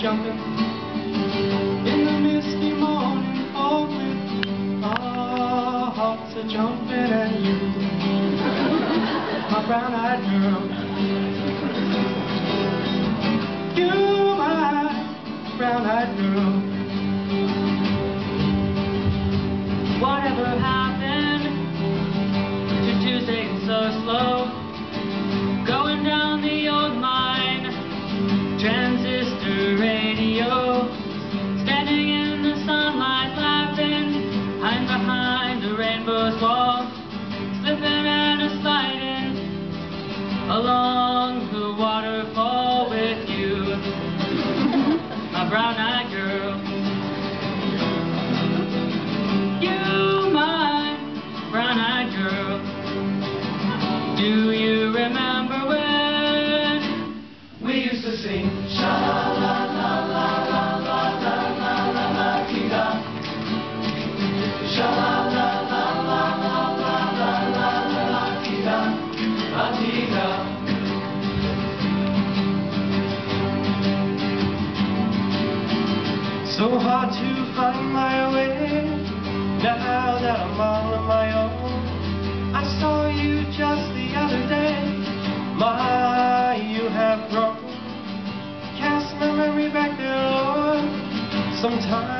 jumping in the misty morning fog with our hearts are jumping at you, my brown-eyed girl. You, my brown-eyed girl. Along the waterfall with you, my brown-eyed girl. So hard to find my way now that I'm all on my own. I saw you just the other day. My, you have grown. Cast memory back there, Lord. Sometimes.